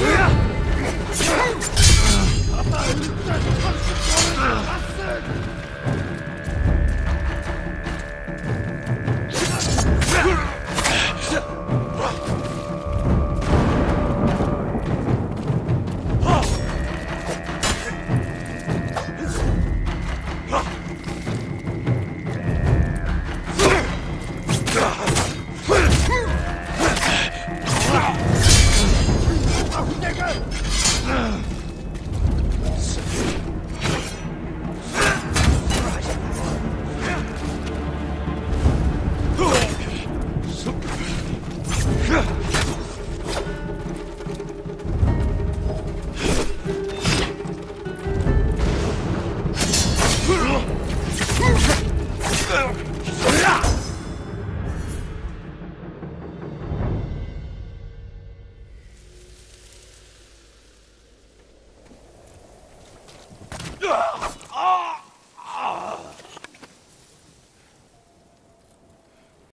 Yeah! Ah! Ugh!